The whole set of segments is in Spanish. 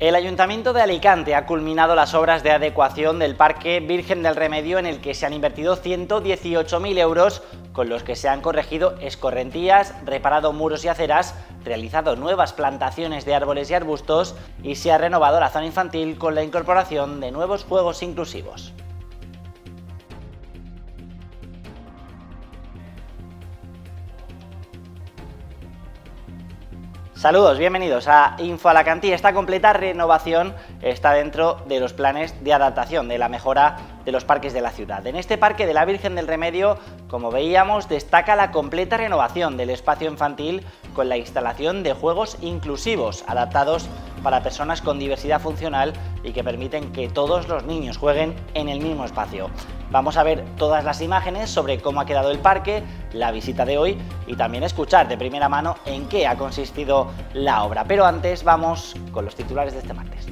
El Ayuntamiento de Alicante ha culminado las obras de adecuación del Parque Virgen del Remedio en el que se han invertido 118.000 euros con los que se han corregido escorrentías, reparado muros y aceras, realizado nuevas plantaciones de árboles y arbustos y se ha renovado la zona infantil con la incorporación de nuevos juegos inclusivos. Saludos, bienvenidos a Info Alacantí. Esta completa renovación está dentro de los planes de adaptación, de la mejora de los parques de la ciudad. En este parque de la Virgen del Remedio, como veíamos, destaca la completa renovación del espacio infantil con la instalación de juegos inclusivos, adaptados para personas con diversidad funcional y que permiten que todos los niños jueguen en el mismo espacio. Vamos a ver todas las imágenes sobre cómo ha quedado el parque, la visita de hoy y también escuchar de primera mano en qué ha consistido la obra. Pero antes vamos con los titulares de este martes.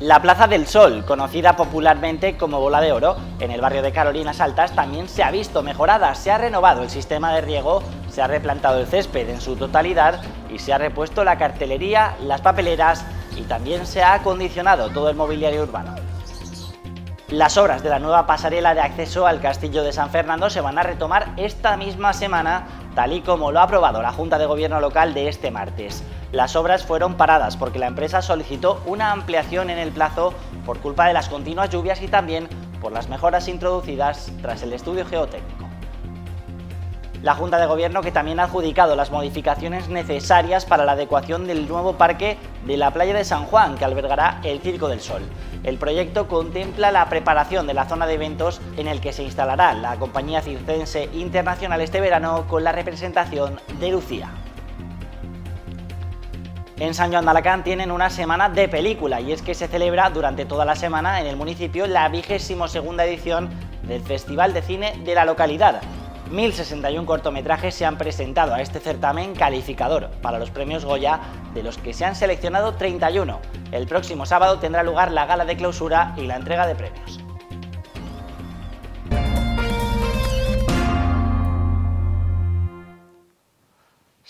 La Plaza del Sol, conocida popularmente como Bola de Oro, en el barrio de Carolinas Altas, también se ha visto mejorada. Se ha renovado el sistema de riego, se ha replantado el césped en su totalidad y se ha repuesto la cartelería, las papeleras y también se ha acondicionado todo el mobiliario urbano. Las obras de la nueva pasarela de acceso al Castillo de San Fernando se van a retomar esta misma semana, tal y como lo ha aprobado la Junta de Gobierno local de este martes. Las obras fueron paradas porque la empresa solicitó una ampliación en el plazo por culpa de las continuas lluvias y también por las mejoras introducidas tras el estudio geotécnico la Junta de Gobierno que también ha adjudicado las modificaciones necesarias para la adecuación del nuevo parque de la playa de San Juan, que albergará el Circo del Sol. El proyecto contempla la preparación de la zona de eventos en el que se instalará la compañía circense internacional este verano con la representación de Lucía. En San Joan de Alacant tienen una semana de película y es que se celebra durante toda la semana en el municipio la vigésimo segunda edición del Festival de Cine de la localidad, 1.061 cortometrajes se han presentado a este certamen calificador para los premios Goya, de los que se han seleccionado 31. El próximo sábado tendrá lugar la gala de clausura y la entrega de premios.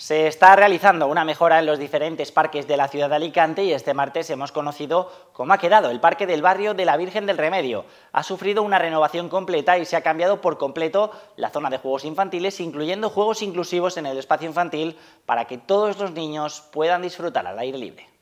Se está realizando una mejora en los diferentes parques de la ciudad de Alicante y este martes hemos conocido cómo ha quedado el parque del barrio de la Virgen del Remedio. Ha sufrido una renovación completa y se ha cambiado por completo la zona de juegos infantiles, incluyendo juegos inclusivos en el espacio infantil para que todos los niños puedan disfrutar al aire libre.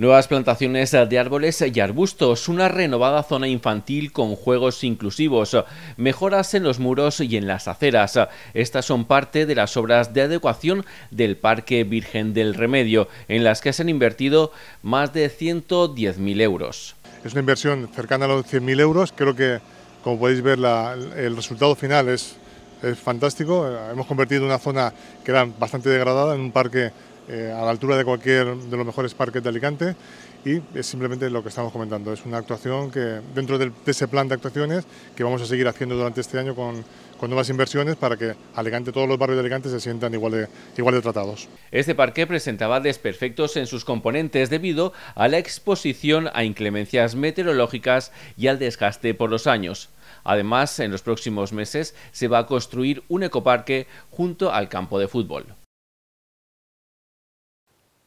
Nuevas plantaciones de árboles y arbustos, una renovada zona infantil con juegos inclusivos, mejoras en los muros y en las aceras. Estas son parte de las obras de adecuación del Parque Virgen del Remedio, en las que se han invertido más de 110.000 euros. Es una inversión cercana a los 100.000 euros. Creo que, como podéis ver, el resultado final es, es fantástico. Hemos convertido una zona que era bastante degradada en un parque eh, a la altura de cualquier de los mejores parques de Alicante y es simplemente lo que estamos comentando. Es una actuación que dentro de ese plan de actuaciones que vamos a seguir haciendo durante este año con, con nuevas inversiones para que Alicante, todos los barrios de Alicante se sientan igual de, igual de tratados. Este parque presentaba desperfectos en sus componentes debido a la exposición a inclemencias meteorológicas y al desgaste por los años. Además, en los próximos meses se va a construir un ecoparque junto al campo de fútbol.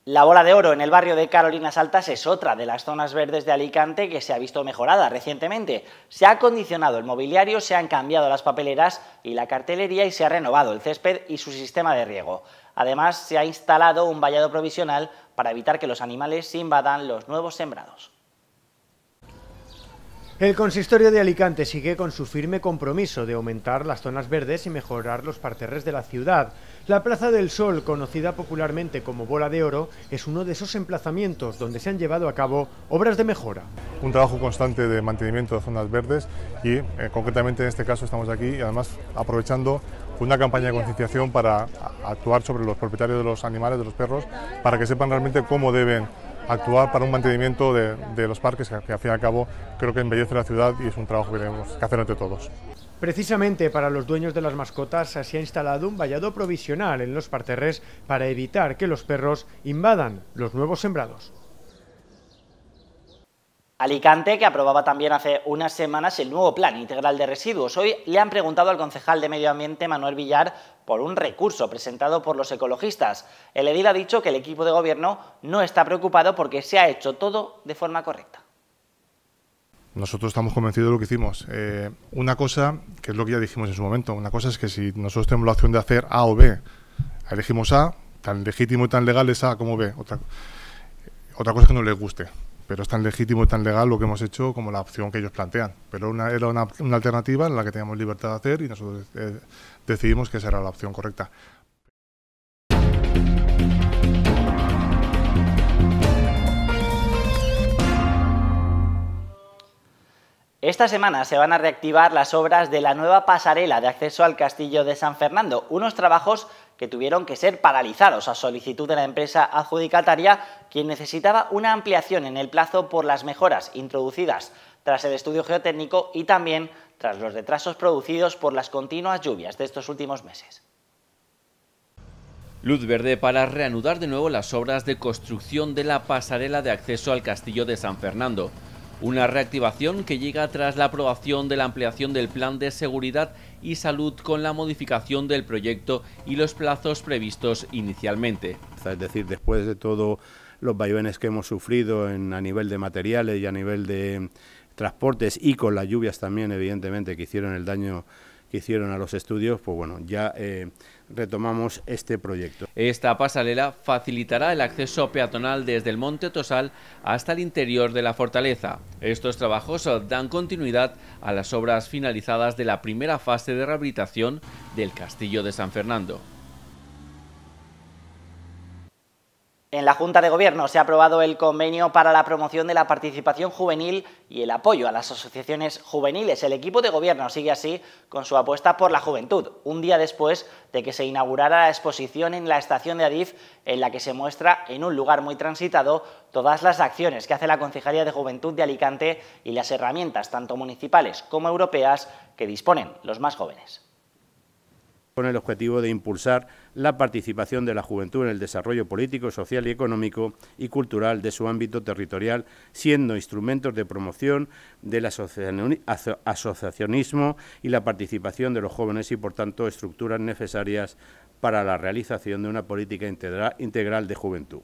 La bola de oro en el barrio de Carolinas Altas es otra de las zonas verdes de Alicante que se ha visto mejorada recientemente. Se ha acondicionado el mobiliario, se han cambiado las papeleras y la cartelería y se ha renovado el césped y su sistema de riego. Además, se ha instalado un vallado provisional para evitar que los animales invadan los nuevos sembrados. El consistorio de Alicante sigue con su firme compromiso de aumentar las zonas verdes y mejorar los parterres de la ciudad. La Plaza del Sol, conocida popularmente como Bola de Oro, es uno de esos emplazamientos donde se han llevado a cabo obras de mejora. Un trabajo constante de mantenimiento de zonas verdes y eh, concretamente en este caso estamos aquí y además aprovechando una campaña de concienciación para actuar sobre los propietarios de los animales, de los perros, para que sepan realmente cómo deben actuar para un mantenimiento de, los parques que, que, al fin y al cabo creo que embellece la ciudad y es un trabajo que tenemos que hacer entre todos. Precisamente para los dueños de las mascotas se ha instalado un vallado provisional en los parterres para evitar que los perros invadan los nuevos sembrados. Alicante, que aprobaba también hace unas semanas el nuevo Plan Integral de Residuos. Hoy le han preguntado al concejal de Medio Ambiente, Manuel Villar, por un recurso presentado por los ecologistas. El edil ha dicho que el equipo de gobierno no está preocupado porque se ha hecho todo de forma correcta. Nosotros estamos convencidos de lo que hicimos. Eh, una cosa, que es lo que ya dijimos en su momento, una cosa es que si nosotros tenemos la opción de hacer A o B, elegimos A, tan legítimo y tan legal es A como B. Otra, otra cosa es que no les guste pero es tan legítimo y tan legal lo que hemos hecho como la opción que ellos plantean. Pero era una, alternativa en la que teníamos libertad de hacer y nosotros eh, decidimos que esa era la opción correcta. Esta semana se van a reactivar las obras de la nueva pasarela de acceso al castillo de San Fernando, unos trabajos que tuvieron que ser paralizados a solicitud de la empresa adjudicataria, quien necesitaba una ampliación en el plazo por las mejoras introducidas tras el estudio geotécnico y también tras los retrasos producidos por las continuas lluvias de estos últimos meses. Luz verde para reanudar de nuevo las obras de construcción de la pasarela de acceso al castillo de San Fernando. Una reactivación que llega tras la aprobación de la ampliación del Plan de Seguridad y Salud con la modificación del proyecto y los plazos previstos inicialmente. Es decir, después de todos los vaivenes que hemos sufrido en, a nivel de materiales y a nivel de transportes y con las lluvias también, evidentemente, que hicieron el daño que hicieron a los estudios, pues bueno, ya eh, retomamos este proyecto. Esta pasarela facilitará el acceso peatonal desde el Monte Tosal hasta el interior de la fortaleza. Estos trabajos dan continuidad a las obras finalizadas de la primera fase de rehabilitación del Castillo de San Fernando. En la Junta de Gobierno se ha aprobado el convenio para la promoción de la participación juvenil y el apoyo a las asociaciones juveniles. El equipo de Gobierno sigue así con su apuesta por la juventud, un día después de que se inaugurara la exposición en la estación de Adif, en la que se muestra en un lugar muy transitado todas las acciones que hace la Concejalía de Juventud de Alicante y las herramientas, tanto municipales como europeas, que disponen los más jóvenes con el objetivo de impulsar la participación de la juventud en el desarrollo político, social y económico y cultural de su ámbito territorial, siendo instrumentos de promoción del asociacionismo y la participación de los jóvenes y, por tanto, estructuras necesarias para la realización de una política integral de juventud.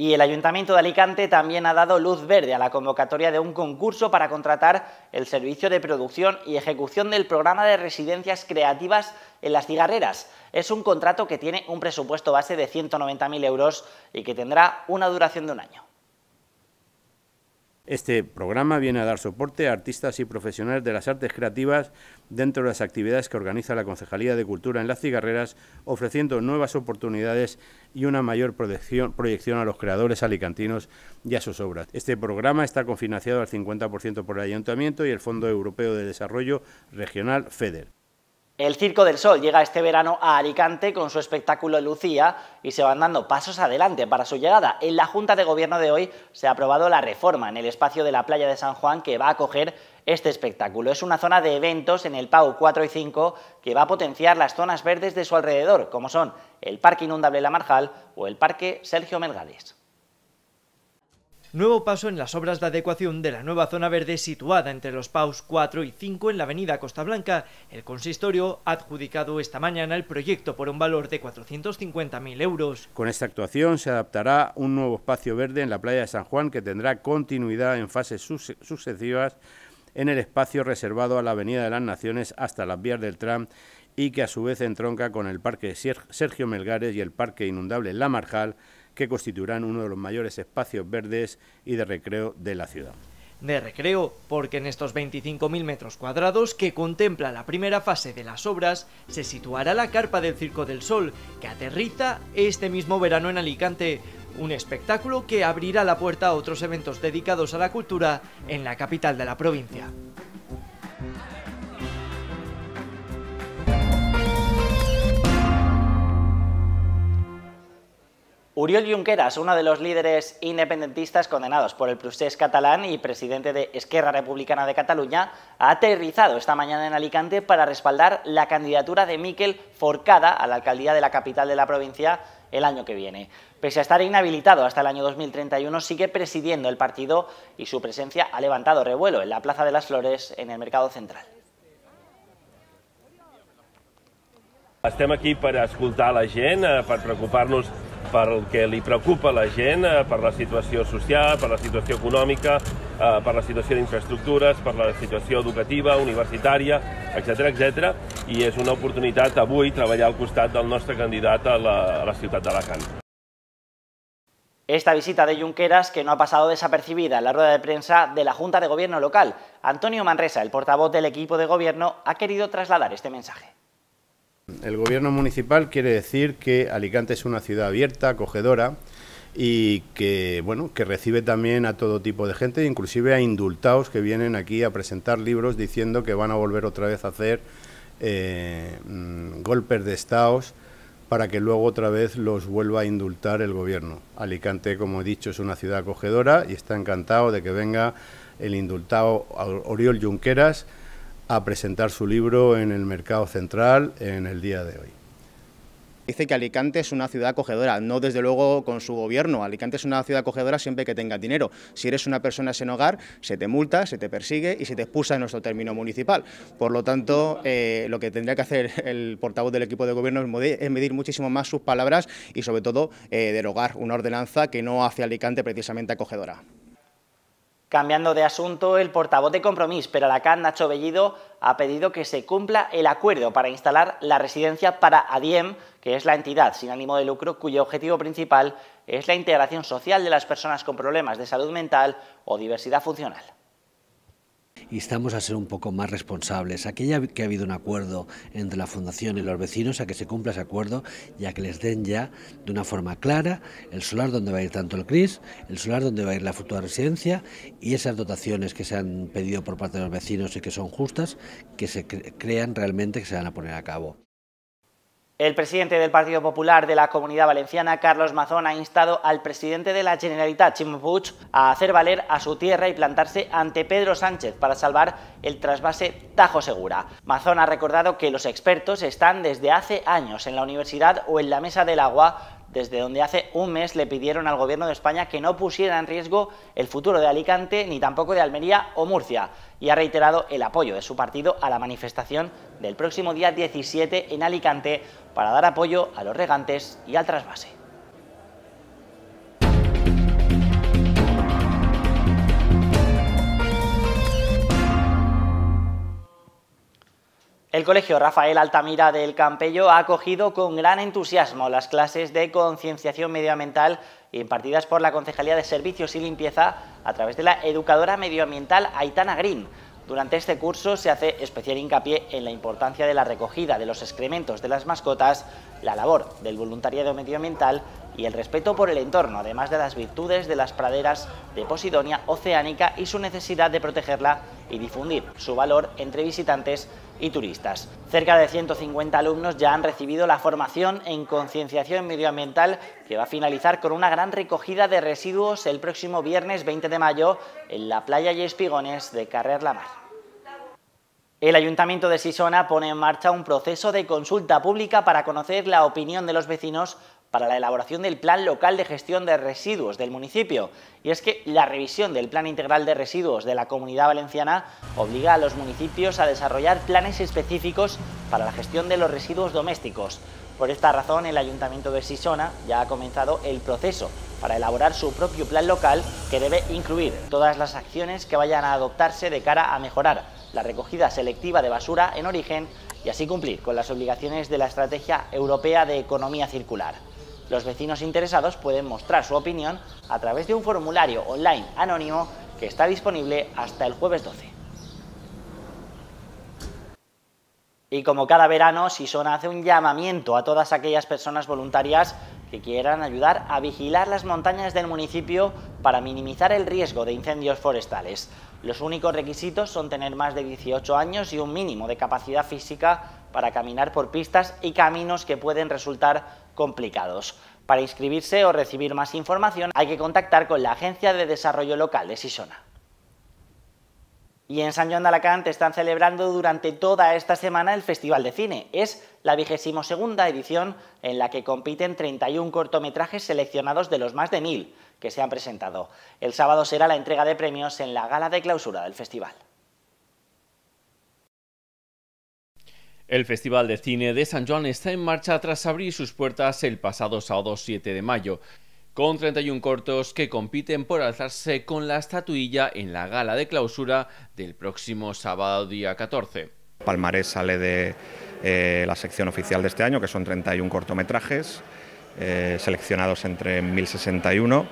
Y el Ayuntamiento de Alicante también ha dado luz verde a la convocatoria de un concurso para contratar el servicio de producción y ejecución del programa de residencias creativas en las cigarreras. Es un contrato que tiene un presupuesto base de 190.000 euros y que tendrá una duración de un año. Este programa viene a dar soporte a artistas y profesionales de las artes creativas dentro de las actividades que organiza la Concejalía de Cultura en las Cigarreras, ofreciendo nuevas oportunidades y una mayor proyección, a los creadores alicantinos y a sus obras. Este programa está cofinanciado al 50% por el Ayuntamiento y el Fondo Europeo de Desarrollo Regional FEDER. El Circo del Sol llega este verano a Alicante con su espectáculo Lucía y se van dando pasos adelante para su llegada. En la Junta de Gobierno de hoy se ha aprobado la reforma en el espacio de la playa de San Juan que va a acoger este espectáculo. Es una zona de eventos en el PAU 4 y 5 que va a potenciar las zonas verdes de su alrededor, como son el Parque Inundable La Marjal o el Parque Sergio Melgades. Nuevo paso en las obras de adecuación de la nueva zona verde situada entre los PAUS 4 y 5 en la avenida Costa Blanca. El consistorio ha adjudicado esta mañana el proyecto por un valor de 450.000 euros. Con esta actuación se adaptará un nuevo espacio verde en la playa de San Juan que tendrá continuidad en fases sucesivas en el espacio reservado a la Avenida de las Naciones hasta las vías del tram y que a su vez entronca con el Parque Sergio Melgares y el Parque Inundable La Marjal que constituirán uno de los mayores espacios verdes y de recreo de la ciudad. De recreo, porque en estos 25.000 metros cuadrados que contempla la primera fase de las obras, se situará la carpa del Circo del Sol, que aterriza este mismo verano en Alicante, un espectáculo que abrirá la puerta a otros eventos dedicados a la cultura en la capital de la provincia. Uriol Junqueras, uno de los líderes independentistas condenados por el procés catalán y presidente de Esquerra Republicana de Cataluña, ha aterrizado esta mañana en Alicante para respaldar la candidatura de Miquel Forcada a la alcaldía de la capital de la provincia el año que viene. Pese a estar inhabilitado hasta el año 2031, sigue presidiendo el partido y su presencia ha levantado revuelo en la Plaza de las Flores, en el Mercado Central. Estem aquí per escoltar la gent, eh, per preocupar-nos per el que li preocupa a la gent, eh, per la situació social, per la situació econòmica, eh, per la situació d'infraestructures, per la situació educativa, universitària, etc etc. i és una oportunitat avui treballar al costat del nostre candidat a la, a la ciutat d'Alacant. Esta visita de Junqueras, que no ha pasado desapercibida en la rueda de prensa de la Junta de Gobierno local, Antonio Manresa, el portavoz del equipo de gobierno, ha querido trasladar este mensaje. El gobierno municipal quiere decir que Alicante es una ciudad abierta, acogedora y que bueno que recibe también a todo tipo de gente, inclusive a indultados que vienen aquí a presentar libros diciendo que van a volver otra vez a hacer eh, mm, golpes de estados para que luego otra vez los vuelva a indultar el gobierno. Alicante, como he dicho, es una ciudad acogedora y está encantado de que venga el indultado Oriol Junqueras a presentar su libro en el mercado central en el día de hoy. Dice que Alicante es una ciudad acogedora, no desde luego con su gobierno. Alicante es una ciudad acogedora siempre que tengas dinero. Si eres una persona sin hogar, se te multa, se te persigue y se te expulsa en nuestro término municipal. Por lo tanto, eh, lo que tendría que hacer el portavoz del equipo de gobierno es medir muchísimo más sus palabras y sobre todo eh, derogar una ordenanza que no hace Alicante precisamente acogedora. Cambiando de asunto, el portavoz de Compromís per Alacant, Nacho Bellido, ha pedido que se cumpla el acuerdo para instalar la residencia para ADIEM, que es la entidad sin ánimo de lucro cuyo objetivo principal es la integración social de las personas con problemas de salud mental o diversidad funcional instamos a ser un poco más responsables. Aquella que ha habido un acuerdo entre la Fundación y los vecinos, a que se cumpla ese acuerdo y a que les den ya de una forma clara el solar donde va a ir tanto el CRIS, el solar donde va a ir la futura residencia y esas dotaciones que se han pedido por parte de los vecinos y que son justas, que se crean realmente que se van a poner a cabo. El presidente del Partido Popular de la Comunidad Valenciana, Carlos Mazón, ha instado al presidente de la Generalitat, Ximo Puig, a hacer valer a su tierra y plantarse ante Pedro Sánchez para salvar el trasvase Tajo Segura. Mazón ha recordado que los expertos están desde hace años en la universidad o en la mesa del agua desde donde hace un mes le pidieron al gobierno de España que no pusiera en riesgo el futuro de Alicante ni tampoco de Almería o Murcia y ha reiterado el apoyo de su partido a la manifestación del próximo día 17 en Alicante para dar apoyo a los regantes y al trasvase. El Colegio Rafael Altamira del Campello ha acogido con gran entusiasmo las clases de concienciación medioambiental impartidas por la Concejalía de Servicios y Limpieza a través de la educadora medioambiental Aitana Green. Durante este curso se hace especial hincapié en la importancia de la recogida de los excrementos de las mascotas, la labor del voluntariado medioambiental y el respeto por el entorno, además de las virtudes de las praderas de Posidonia oceánica y su necesidad de protegerla y difundir su valor entre visitantes y turistas. Cerca de 150 alumnos ya han recibido la formación en concienciación medioambiental que va a finalizar con una gran recogida de residuos el próximo viernes 20 de mayo en la playa y espigones de Carrer La Mar. El Ayuntamiento de Sisona pone en marcha un proceso de consulta pública para conocer la opinión de los vecinos para la elaboración del Plan Local de Gestión de Residuos del municipio. Y es que la revisión del Plan Integral de Residuos de la Comunidad Valenciana obliga a los municipios a desarrollar planes específicos para la gestión de los residuos domésticos. Por esta razón, el Ayuntamiento de Sisona ya ha comenzado el proceso para elaborar su propio plan local que debe incluir todas las acciones que vayan a adoptarse de cara a mejorar la recogida selectiva de basura en origen y así cumplir con las obligaciones de la Estrategia Europea de Economía Circular. Los vecinos interesados pueden mostrar su opinión a través de un formulario online anónimo que está disponible hasta el jueves 12. Y como cada verano, Sisona hace un llamamiento a todas aquellas personas voluntarias que quieran ayudar a vigilar las montañas del municipio para minimizar el riesgo de incendios forestales. Los únicos requisitos son tener más de 18 años y un mínimo de capacidad física para caminar por pistas y caminos que pueden resultar complicados. Para inscribirse o recibir más información hay que contactar con la Agencia de Desarrollo Local de Sisona. Y en San Joan de Alacant están celebrando durante toda esta semana el Festival de Cine. Es la vigésimo segunda edición en la que compiten 31 cortometrajes seleccionados de los más de 1000 que se han presentado. El sábado será la entrega de premios en la gala de clausura del festival. El Festival de Cine de San Juan está en marcha tras abrir sus puertas el pasado sábado 7 de mayo con 31 cortos que compiten por alzarse con la estatuilla en la gala de clausura del próximo sábado día 14. Palmarés sale de eh, la sección oficial de este año, que son 31 cortometrajes eh, seleccionados entre 1061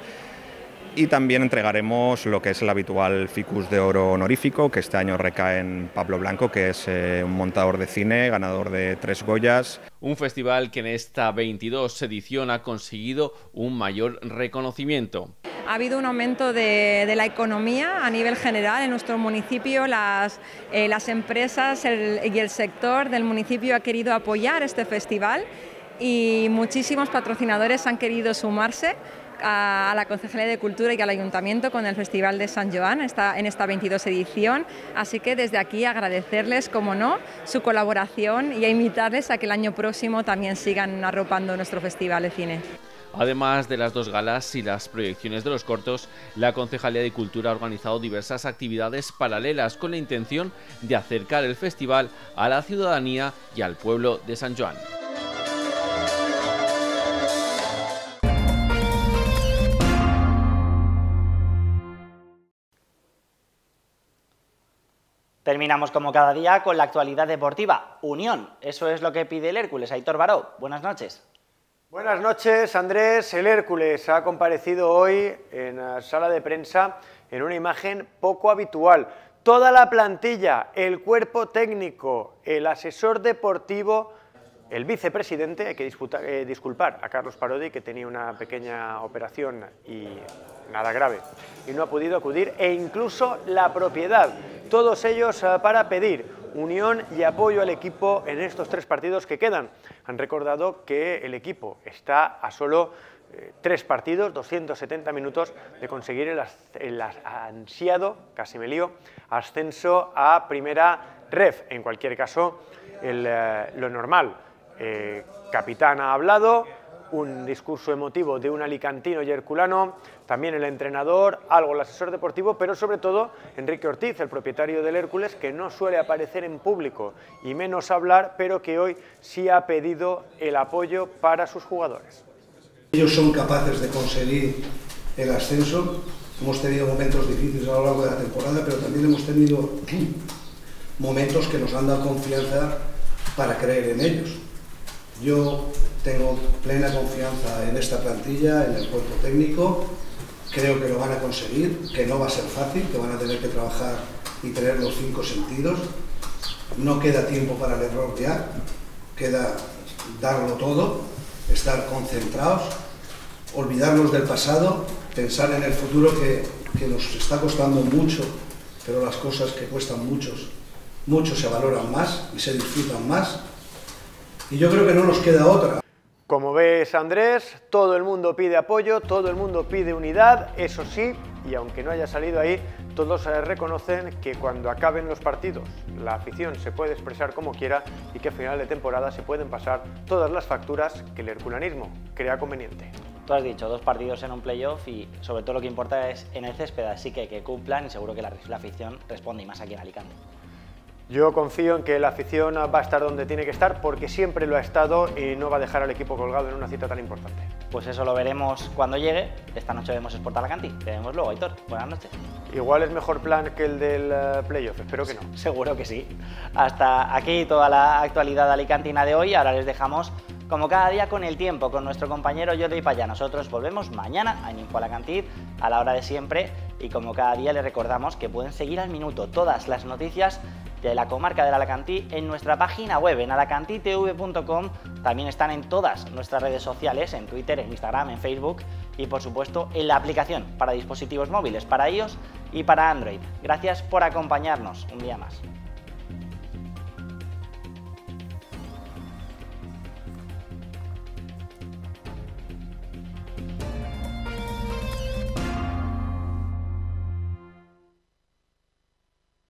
y también entregaremos lo que es el habitual Ficus de Oro honorífico, que este año recae en Pablo Blanco, que es eh, un montador de cine, ganador de tres Goyas. Un festival que en esta 22 edición ha conseguido un mayor reconocimiento. Ha habido un aumento de, la economía a nivel general en nuestro municipio. Las, eh, las empresas y el sector del municipio ha querido apoyar este festival y muchísimos patrocinadores han querido sumarse a, la Concejalía de Cultura y al Ayuntamiento con el Festival de San Joan en esta 22 edición. Así que desde aquí agradecerles, como no, su colaboración y a invitarles a que el año próximo también sigan arropando nuestro Festival de Cine. Además de las dos galas y las proyecciones de los cortos, la Concejalía de Cultura ha organizado diversas actividades paralelas con la intención de acercar el festival a la ciudadanía y al pueblo de San Joan. Terminamos como cada día con la actualidad deportiva. Unión, eso es lo que pide el Hércules. Aitor Baró, buenas noches. Buenas noches, Andrés. El Hércules ha comparecido hoy en la sala de prensa en una imagen poco habitual. Toda la plantilla, el cuerpo técnico, el asesor deportivo, el vicepresidente, hay que eh, disculpar a Carlos Parodi, que tenía una pequeña operación y nada grave, y no ha podido acudir, e incluso la propiedad todos ellos eh, para pedir unión y apoyo al equipo en estos tres partidos que quedan. Han recordado que el equipo está a solo eh, tres partidos, 270 minutos de conseguir el, ansiado, casi me lío, ascenso a primera ref. En cualquier caso, eh, lo normal. Capitán ha hablado, un discurso emotivo de un alicantino y herculano, también el entrenador, algo el asesor deportivo, pero sobre todo Enrique Ortiz, el propietario del Hércules, que no suele aparecer en público y menos hablar, pero que hoy sí ha pedido el apoyo para sus jugadores. Ellos son capaces de conseguir el ascenso. Hemos tenido momentos difíciles a lo largo de la temporada, pero también hemos tenido momentos que nos han dado confianza para creer en ellos. Yo tengo plena confianza en esta plantilla, en el cuerpo técnico. Creo que lo van a conseguir, que no va a ser fácil, que van a tener que trabajar y tener los cinco sentidos. No queda tiempo para el error ya, queda darlo todo, estar concentrados, olvidarnos del pasado, pensar en el futuro que, nos está costando mucho, pero las cosas que cuestan muchos, muchos se valoran más y se disfrutan más. Y yo creo que no nos queda otra. Como ves, Andrés, todo el mundo pide apoyo, todo el mundo pide unidad, eso sí, y aunque no haya salido ahí, todos reconocen que cuando acaben los partidos, la afición se puede expresar como quiera y que a final de temporada se pueden pasar todas las facturas que el herculanismo crea conveniente. Tú has dicho, dos partidos en un playoff y sobre todo lo que importa es en el césped, así que que cumplan y seguro que la, la afición responde y más aquí en Alicante. Yo confío en que la afición va a estar donde tiene que estar porque siempre lo ha estado y no va a dejar al equipo colgado en una cita tan importante. Pues eso lo veremos cuando llegue. Esta noche vemos Sport Alacanti. Te vemos luego, Aitor. Buenas noches. Igual es mejor plan que el del eh, playoff, espero que no. Seguro que sí. Hasta aquí toda la actualidad alicantina de hoy. Ahora les dejamos como cada día con el tiempo, con nuestro compañero Jordi Paya. Nosotros volvemos mañana a Info Alacantit a la hora de siempre y como cada día les recordamos que pueden seguir al minuto todas las noticias de la comarca del Alacantí en nuestra página web, en alacantitv.com. También están en todas nuestras redes sociales, en Twitter, en Instagram, en Facebook y por supuesto en la aplicación para dispositivos móviles, para iOS y para Android. Gracias por acompañarnos un día más.